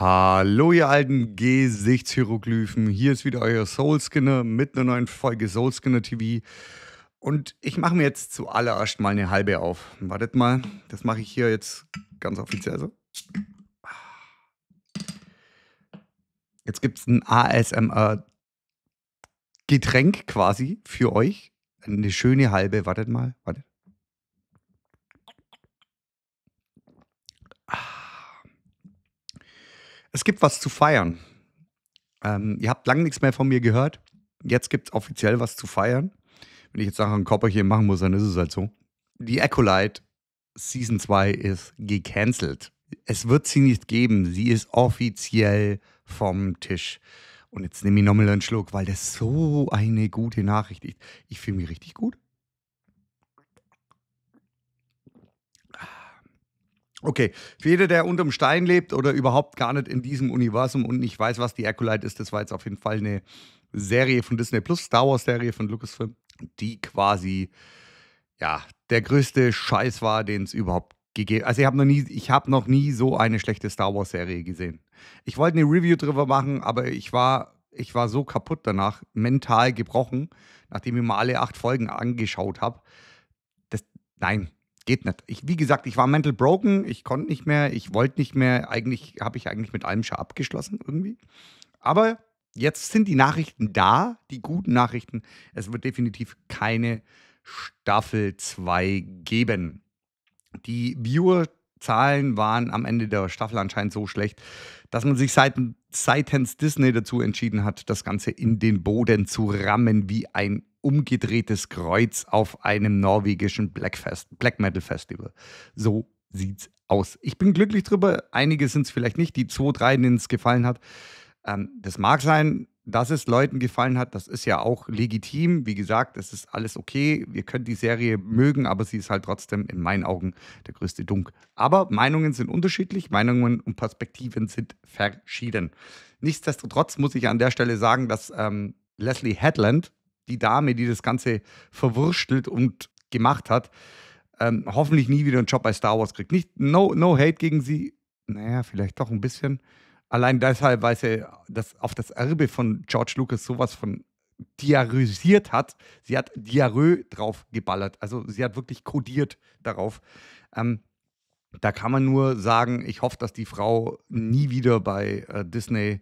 Hallo, ihr alten Gesichtshieroglyphen. Hier ist wieder euer Soulskinner mit einer neuen Folge Soulskinner TV. Und ich mache mir jetzt zuallererst mal eine halbe auf. Wartet mal, das mache ich hier jetzt ganz offiziell so. Jetzt gibt es ein ASMR-Getränk quasi für euch. Eine schöne halbe. Wartet mal, wartet. Es gibt was zu feiern. Ähm, ihr habt lange nichts mehr von mir gehört. Jetzt gibt es offiziell was zu feiern. Wenn ich jetzt nachher ein Kopperchen machen muss, dann ist es halt so. Die Acolyte Season 2 ist gecancelt. Es wird sie nicht geben. Sie ist offiziell vom Tisch. Und jetzt nehme ich nochmal einen Schluck, weil das so eine gute Nachricht ist. Ich fühle mich richtig gut. Okay, für jeder, der unterm Stein lebt oder überhaupt gar nicht in diesem Universum und nicht weiß, was die Acolyte ist, das war jetzt auf jeden Fall eine Serie von Disney Plus, Star Wars Serie von Lucasfilm, die quasi ja der größte Scheiß war, den es überhaupt gegeben. Also ich habe noch nie, noch nie so eine schlechte Star Wars Serie gesehen. Ich wollte eine Review drüber machen, aber ich war ich war so kaputt danach, mental gebrochen, nachdem ich mal alle acht Folgen angeschaut habe. nein, geht nicht. Ich, wie gesagt, ich war mental broken, ich konnte nicht mehr, ich wollte nicht mehr. Eigentlich habe ich eigentlich mit allem schon abgeschlossen irgendwie. Aber jetzt sind die Nachrichten da, die guten Nachrichten. Es wird definitiv keine Staffel 2 geben. Die Viewerzahlen waren am Ende der Staffel anscheinend so schlecht, dass man sich seitens, seitens Disney dazu entschieden hat, das Ganze in den Boden zu rammen wie ein umgedrehtes Kreuz auf einem norwegischen Black, Fest, Black Metal Festival. So sieht's aus. Ich bin glücklich drüber. Einige sind es vielleicht nicht, die zwei, drei, denen es gefallen hat. Ähm, das mag sein, dass es Leuten gefallen hat. Das ist ja auch legitim. Wie gesagt, es ist alles okay. Wir können die Serie mögen, aber sie ist halt trotzdem in meinen Augen der größte Dunk. Aber Meinungen sind unterschiedlich. Meinungen und Perspektiven sind verschieden. Nichtsdestotrotz muss ich an der Stelle sagen, dass ähm, Leslie Headland, die Dame, die das Ganze verwurstelt und gemacht hat, ähm, hoffentlich nie wieder einen Job bei Star Wars kriegt. Nicht, no, no hate gegen sie. Naja, vielleicht doch ein bisschen. Allein deshalb, weil sie das auf das Erbe von George Lucas sowas von diarrhösiert hat. Sie hat Diarrhoe drauf geballert. Also sie hat wirklich kodiert darauf. Ähm, da kann man nur sagen, ich hoffe, dass die Frau nie wieder bei äh, Disney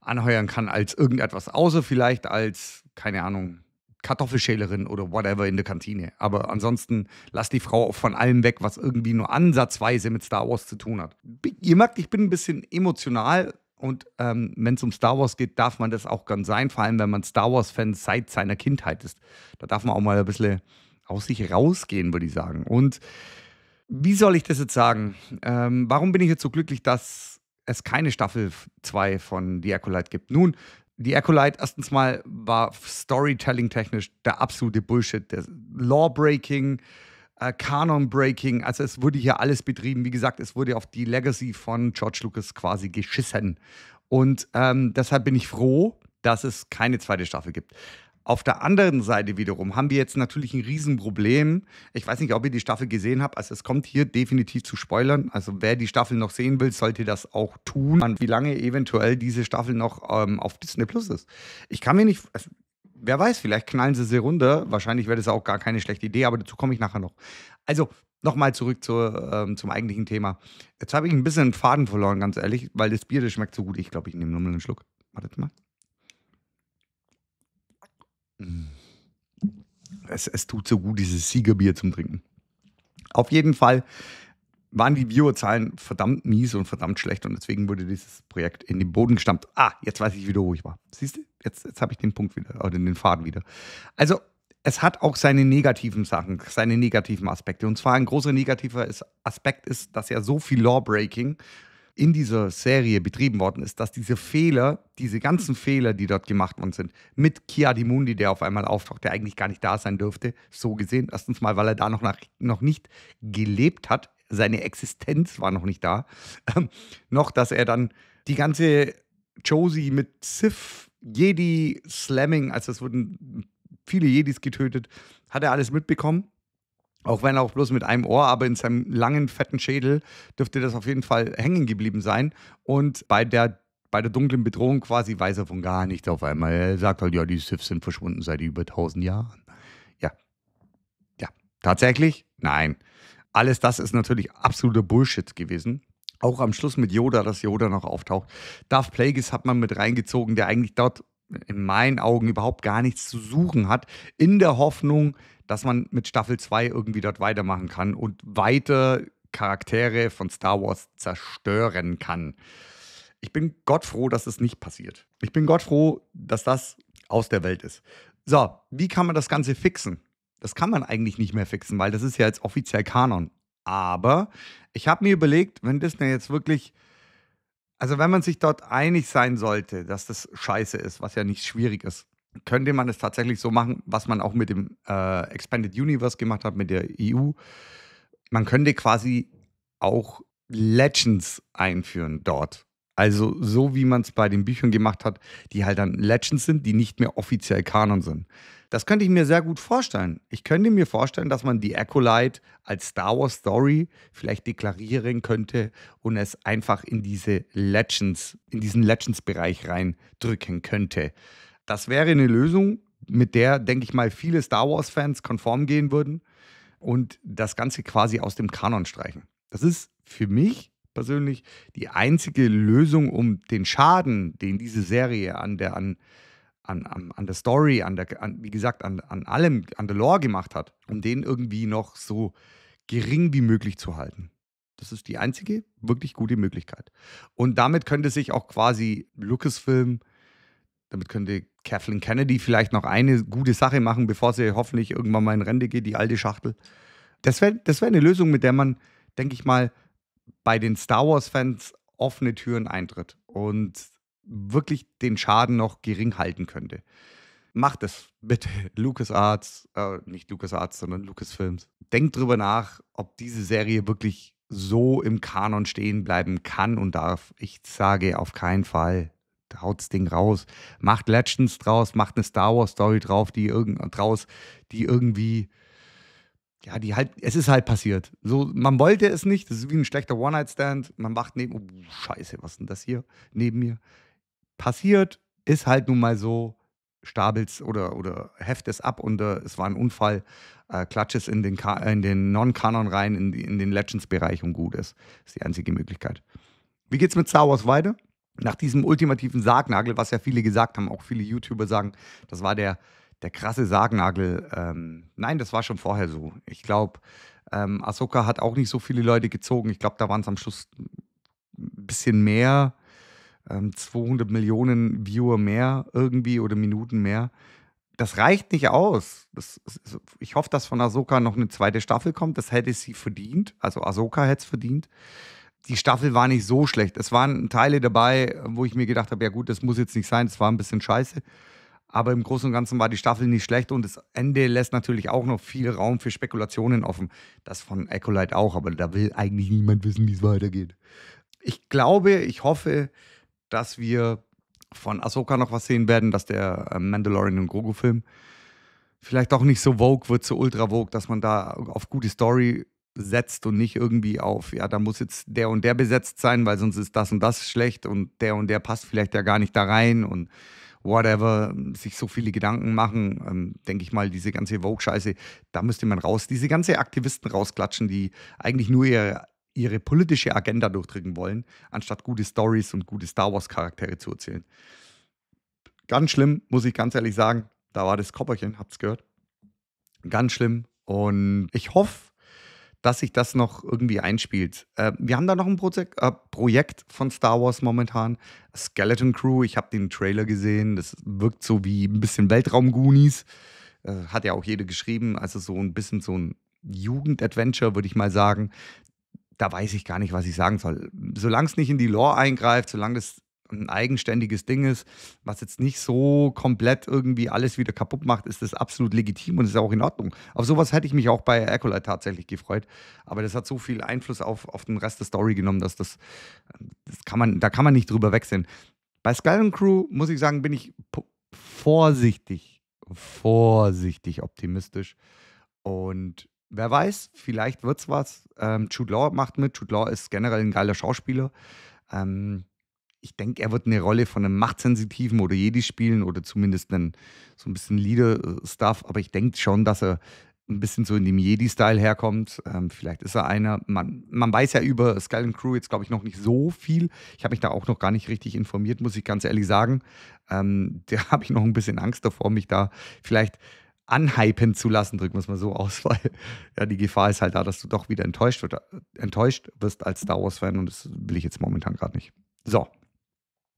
anheuern kann als irgendetwas, außer vielleicht als, keine Ahnung, Kartoffelschälerin oder whatever in der Kantine. Aber ansonsten lasst die Frau auch von allem weg, was irgendwie nur ansatzweise mit Star Wars zu tun hat. Ihr merkt, ich bin ein bisschen emotional und ähm, wenn es um Star Wars geht, darf man das auch ganz sein, vor allem wenn man Star Wars-Fan seit seiner Kindheit ist. Da darf man auch mal ein bisschen aus sich rausgehen, würde ich sagen. Und wie soll ich das jetzt sagen? Ähm, warum bin ich jetzt so glücklich, dass es keine Staffel 2 von The Acolyte gibt. Nun, The Acolyte erstens mal war Storytelling-technisch der absolute Bullshit. Der Law-Breaking, äh, Canon-Breaking, also es wurde hier alles betrieben. Wie gesagt, es wurde auf die Legacy von George Lucas quasi geschissen. Und ähm, deshalb bin ich froh, dass es keine zweite Staffel gibt. Auf der anderen Seite wiederum haben wir jetzt natürlich ein Riesenproblem. Ich weiß nicht, ob ihr die Staffel gesehen habt. Also es kommt hier definitiv zu Spoilern. Also wer die Staffel noch sehen will, sollte das auch tun. Und wie lange eventuell diese Staffel noch ähm, auf Disney Plus ist. Ich kann mir nicht. Also, wer weiß, vielleicht knallen sie sie runter. Wahrscheinlich wäre das auch gar keine schlechte Idee, aber dazu komme ich nachher noch. Also nochmal zurück zur, ähm, zum eigentlichen Thema. Jetzt habe ich ein bisschen Faden verloren, ganz ehrlich, weil das Bier, das schmeckt so gut. Ich glaube, ich nehme nur mal einen Schluck. Wartet mal. Es, es tut so gut, dieses Siegerbier zum Trinken. Auf jeden Fall waren die Viewerzahlen verdammt mies und verdammt schlecht und deswegen wurde dieses Projekt in den Boden gestammt. Ah, jetzt weiß ich wieder, wo ich war. Siehst du? Jetzt, jetzt habe ich den Punkt wieder, oder den Faden wieder. Also, es hat auch seine negativen Sachen, seine negativen Aspekte. Und zwar ein großer negativer Aspekt ist, dass ja so viel Lawbreaking in dieser Serie betrieben worden ist, dass diese Fehler, diese ganzen Fehler, die dort gemacht worden sind, mit Kiadimundi, der auf einmal auftaucht, der eigentlich gar nicht da sein dürfte, so gesehen. Erstens mal, weil er da noch, nach, noch nicht gelebt hat, seine Existenz war noch nicht da. Ähm, noch, dass er dann die ganze Josie mit Sith, Jedi, Slamming, also es wurden viele Jedis getötet, hat er alles mitbekommen. Auch wenn auch bloß mit einem Ohr, aber in seinem langen, fetten Schädel dürfte das auf jeden Fall hängen geblieben sein. Und bei der, bei der dunklen Bedrohung quasi weiß er von gar nichts auf einmal. Er sagt halt, ja, die Siths sind verschwunden seit über 1000 Jahren. Ja. Ja. Tatsächlich? Nein. Alles das ist natürlich absoluter Bullshit gewesen. Auch am Schluss mit Yoda, dass Yoda noch auftaucht. Darth Plagueis hat man mit reingezogen, der eigentlich dort in meinen Augen überhaupt gar nichts zu suchen hat, in der Hoffnung, dass man mit Staffel 2 irgendwie dort weitermachen kann und weiter Charaktere von Star Wars zerstören kann. Ich bin Gott froh, dass es nicht passiert. Ich bin Gott froh, dass das aus der Welt ist. So, wie kann man das Ganze fixen? Das kann man eigentlich nicht mehr fixen, weil das ist ja jetzt offiziell Kanon. Aber ich habe mir überlegt, wenn Disney jetzt wirklich, also wenn man sich dort einig sein sollte, dass das scheiße ist, was ja nicht schwierig ist, könnte man es tatsächlich so machen, was man auch mit dem äh, Expanded Universe gemacht hat, mit der EU. Man könnte quasi auch Legends einführen dort. Also so wie man es bei den Büchern gemacht hat, die halt dann Legends sind, die nicht mehr offiziell Kanon sind. Das könnte ich mir sehr gut vorstellen. Ich könnte mir vorstellen, dass man die Acolyte als Star Wars Story vielleicht deklarieren könnte und es einfach in diese Legends, in diesen Legends-Bereich reindrücken könnte. Das wäre eine Lösung, mit der, denke ich mal, viele Star Wars-Fans konform gehen würden und das Ganze quasi aus dem Kanon streichen. Das ist für mich persönlich die einzige Lösung, um den Schaden, den diese Serie an der, an, an, an, an der Story, an der, an, wie gesagt, an, an allem, an der Lore gemacht hat, um den irgendwie noch so gering wie möglich zu halten. Das ist die einzige wirklich gute Möglichkeit. Und damit könnte sich auch quasi Lucasfilm damit könnte Kathleen Kennedy vielleicht noch eine gute Sache machen, bevor sie hoffentlich irgendwann mal in Rente geht, die alte Schachtel. Das wäre das wär eine Lösung, mit der man, denke ich mal, bei den Star Wars-Fans offene Türen eintritt und wirklich den Schaden noch gering halten könnte. Macht es bitte, LucasArts, äh, nicht LucasArts, sondern Lucasfilms. Denkt drüber nach, ob diese Serie wirklich so im Kanon stehen bleiben kann und darf. Ich sage auf keinen Fall haut das Ding raus, macht Legends draus, macht eine Star Wars Story drauf, die irgend, draus, die irgendwie, ja, die halt, es ist halt passiert. So, man wollte es nicht, das ist wie ein schlechter One-Night-Stand, man wacht neben, oh, scheiße, was ist denn das hier neben mir? Passiert, ist halt nun mal so, stapelst oder, oder heft es ab und äh, es war ein Unfall, äh, klatsch es in den, in den Non-Kanon rein, in, in den Legends-Bereich und gut ist. Ist die einzige Möglichkeit. Wie geht's mit Star Wars weiter? nach diesem ultimativen Sargnagel, was ja viele gesagt haben, auch viele YouTuber sagen, das war der, der krasse Sargnagel. Ähm, nein, das war schon vorher so. Ich glaube, ähm, Ahsoka hat auch nicht so viele Leute gezogen. Ich glaube, da waren es am Schluss ein bisschen mehr. Ähm, 200 Millionen Viewer mehr irgendwie oder Minuten mehr. Das reicht nicht aus. Das, ich hoffe, dass von Ahsoka noch eine zweite Staffel kommt. Das hätte sie verdient. Also Ahsoka hätte es verdient die Staffel war nicht so schlecht. Es waren Teile dabei, wo ich mir gedacht habe, ja gut, das muss jetzt nicht sein, das war ein bisschen scheiße. Aber im Großen und Ganzen war die Staffel nicht schlecht und das Ende lässt natürlich auch noch viel Raum für Spekulationen offen. Das von Acolyte auch, aber da will eigentlich niemand wissen, wie es weitergeht. Ich glaube, ich hoffe, dass wir von Ahsoka noch was sehen werden, dass der äh, Mandalorian und Grogu-Film vielleicht auch nicht so Vogue wird, so ultra Vogue, dass man da auf gute Story setzt und nicht irgendwie auf, ja, da muss jetzt der und der besetzt sein, weil sonst ist das und das schlecht und der und der passt vielleicht ja gar nicht da rein und whatever, sich so viele Gedanken machen, ähm, denke ich mal, diese ganze Vogue-Scheiße, da müsste man raus, diese ganze Aktivisten rausklatschen, die eigentlich nur ihre, ihre politische Agenda durchdrücken wollen, anstatt gute Stories und gute Star Wars-Charaktere zu erzählen. Ganz schlimm, muss ich ganz ehrlich sagen. Da war das Kopperchen, habt's gehört. Ganz schlimm. Und ich hoffe, dass sich das noch irgendwie einspielt. Äh, wir haben da noch ein Projek äh, Projekt von Star Wars momentan, Skeleton Crew. Ich habe den Trailer gesehen. Das wirkt so wie ein bisschen Weltraum-Goonies. Äh, hat ja auch jeder geschrieben. Also so ein bisschen so ein Jugendadventure, würde ich mal sagen. Da weiß ich gar nicht, was ich sagen soll. Solange es nicht in die Lore eingreift, solange das ein eigenständiges Ding ist, was jetzt nicht so komplett irgendwie alles wieder kaputt macht, ist das absolut legitim und ist auch in Ordnung. Auf sowas hätte ich mich auch bei Acolyte tatsächlich gefreut. Aber das hat so viel Einfluss auf, auf den Rest der Story genommen, dass das, das kann man, da kann man nicht drüber wechseln. Bei Skull Crew, muss ich sagen, bin ich vorsichtig, vorsichtig optimistisch. Und wer weiß, vielleicht wird's was. Ähm, Jude Law macht mit. Jude Law ist generell ein geiler Schauspieler. Ähm, ich denke, er wird eine Rolle von einem Machtsensitiven oder Jedi spielen oder zumindest einen, so ein bisschen Leader-Stuff. Aber ich denke schon, dass er ein bisschen so in dem Jedi-Style herkommt. Ähm, vielleicht ist er einer. Man, man weiß ja über Skull Crew jetzt, glaube ich, noch nicht so viel. Ich habe mich da auch noch gar nicht richtig informiert, muss ich ganz ehrlich sagen. Ähm, da habe ich noch ein bisschen Angst davor, mich da vielleicht anhypen zu lassen, drücken wir es mal so aus, weil ja, die Gefahr ist halt da, dass du doch wieder enttäuscht, wird, enttäuscht wirst als Star Wars-Fan und das will ich jetzt momentan gerade nicht. So,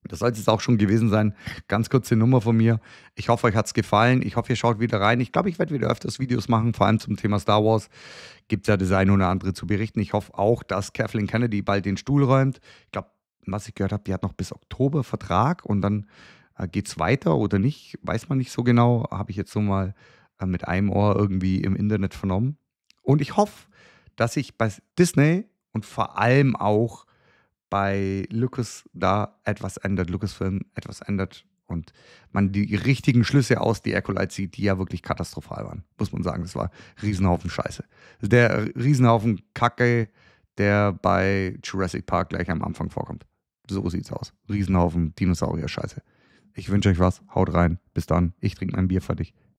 das soll es jetzt auch schon gewesen sein. Ganz kurze Nummer von mir. Ich hoffe, euch hat es gefallen. Ich hoffe, ihr schaut wieder rein. Ich glaube, ich werde wieder öfters Videos machen, vor allem zum Thema Star Wars. Gibt es ja das eine oder andere zu berichten. Ich hoffe auch, dass Kathleen Kennedy bald den Stuhl räumt. Ich glaube, was ich gehört habe, die hat noch bis Oktober Vertrag und dann äh, geht es weiter oder nicht. Weiß man nicht so genau. Habe ich jetzt so mal mit einem Ohr irgendwie im Internet vernommen. Und ich hoffe, dass sich bei Disney und vor allem auch bei Lucas da etwas ändert, Lucasfilm etwas ändert und man die richtigen Schlüsse aus die Acolyte sieht, die ja wirklich katastrophal waren, muss man sagen. Das war Riesenhaufen Scheiße. Der Riesenhaufen Kacke, der bei Jurassic Park gleich am Anfang vorkommt. So sieht's aus. Riesenhaufen Dinosaurier-Scheiße. Ich wünsche euch was. Haut rein. Bis dann. Ich trinke mein Bier fertig.